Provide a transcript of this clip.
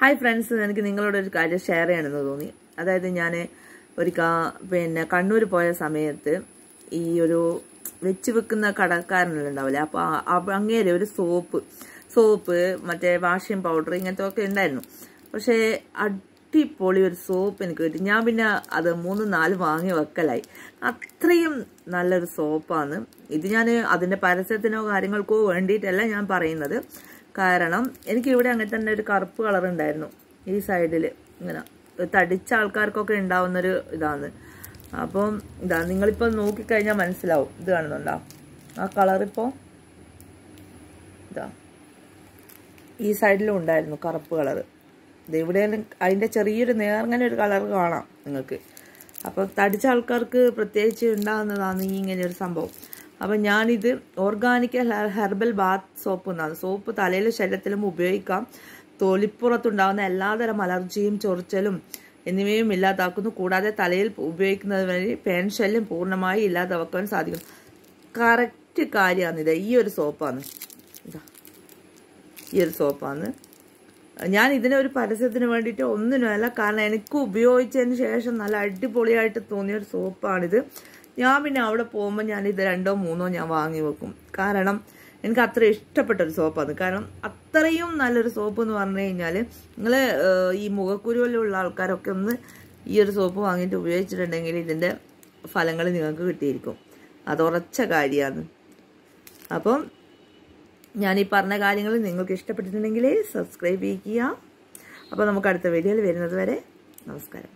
Hi friends എനിക്ക് നിങ്ങളോട് ഒരു കാര്യം ഷെയർ ചെയ്യണമെന്ന് തോന്നി. അതായത് ഞാൻ ഒരു പിന്നെ കണ്ണൂർ പോയ സമയത്ത് ഈ ഒരു വെച്ച് വെക്കുന്ന കടക്കാരനുണ്ടാവില്ലേ ഉണ്ടാവില്ലേ അപ്പൊ അങ്ങേരെ ഒരു സോപ്പ് സോപ്പ് മറ്റേ വാഷിംഗ് പൗഡർ ഇങ്ങനത്തെ ഒക്കെ ഉണ്ടായിരുന്നു. പക്ഷേ അടിപൊളി ഒരു സോപ്പ് എനിക്ക് കിട്ടി. ഞാൻ പിന്നെ അത് മൂന്ന് നാല് വാങ്ങി വെക്കലായി. അത്രയും നല്ലൊരു സോപ്പാണ്. ഇത് ഞാൻ അതിന്റെ പരസ്യത്തിനോ കാര്യങ്ങൾക്കോ വേണ്ടിയിട്ടല്ല ഞാൻ പറയുന്നത്. കാരണം എനിക്കിവിടെ അങ്ങനെ തന്നെ ഒരു കറുപ്പ് കളർ ഉണ്ടായിരുന്നു ഈ സൈഡിൽ ഇങ്ങനെ തടിച്ച ആൾക്കാർക്കൊക്കെ ഉണ്ടാവുന്നൊരു ഇതാണ്. അപ്പം ഇതാ നിങ്ങളിപ്പോൾ നോക്കിക്കഴിഞ്ഞാൽ മനസ്സിലാവും. ഇത് കാണുന്നുണ്ടോ? ആ കളർ ഇപ്പോൾ ഇതാ. ഈ സൈഡിലും ഉണ്ടായിരുന്നു കറുപ്പ് കളർ ഇത് ഇവിടെ അതിന്റെ ചെറിയൊരു നേർങ്ങനെ ഒരു കളർ കാണാം നിങ്ങൾക്ക്. അപ്പോൾ തടിച്ച ആൾക്കാർക്ക് പ്രത്യേകിച്ച് ഉണ്ടാകുന്നതാണ് ഈ ഇങ്ങനെ ഒരു സംഭവം. അപ്പം ഞാനിത് ഓർഗാനിക് ഹെർബൽ ബാത്ത് സോപ്പ് എന്നാണ്. സോപ്പ് തലയിലും ശരീരത്തിലും ഉപയോഗിക്കാം. തൊലിപ്പുറത്തുണ്ടാകുന്ന എല്ലാതരം അലർജിയും ചൊറിച്ചലും എന്നിവയും ഇല്ലാതാക്കുന്നു. കൂടാതെ തലയിൽ ഉപയോഗിക്കുന്നത് വഴി പേൻ ശല്യം പൂർണമായി ഇല്ലാതാക്കാൻ സാധിക്കും. കറക്റ്റ് കാര്യമാണ് ഇത്. ഈ ഒരു സോപ്പാണ് ഈ ഒരു സോപ്പാണ് ഞാൻ ഇതിനെ ഒരു പരസ്യത്തിന് വേണ്ടിയിട്ട് ഒന്നിനുമല്ല കാരണം എനിക്ക് ഉപയോഗിച്ചതിന് ശേഷം നല്ല അടിപൊളിയായിട്ട് തോന്നിയ ഒരു സോപ്പാണിത് ഞാൻ പിന്നെ അവിടെ പോകുമ്പോൾ ഞാൻ ഇത് രണ്ടോ മൂന്നോ ഞാൻ വാങ്ങി വെക്കും. കാരണം എനിക്ക് അത്ര ഇഷ്ടപ്പെട്ട ഒരു സോപ്പാണ്. കാരണം അത്രയും നല്ലൊരു സോപ്പ് എന്ന് പറഞ്ഞു കഴിഞ്ഞാൽ നിങ്ങൾ ഈ മുഖക്കുരുവിലുള്ള ആൾക്കാരൊക്കെ ഒന്ന് ഈ ഒരു സോപ്പ് വാങ്ങിയിട്ട് ഉപയോഗിച്ചിട്ടുണ്ടെങ്കിൽ ഇതിന്റെ ഫലങ്ങൾ നിങ്ങൾക്ക് കിട്ടിയിരിക്കും. അത് ഉറച്ച കാര്യമാണ് അപ്പം ഞാൻ ഈ പറഞ്ഞ കാര്യങ്ങൾ നിങ്ങൾക്ക് ഇഷ്ടപ്പെട്ടിട്ടുണ്ടെങ്കിൽ സബ്സ്ക്രൈബ് ചെയ്യുക. അപ്പോൾ നമുക്ക് അടുത്ത വീഡിയോയിൽ വരുന്നത് വരെ നമസ്കാരം.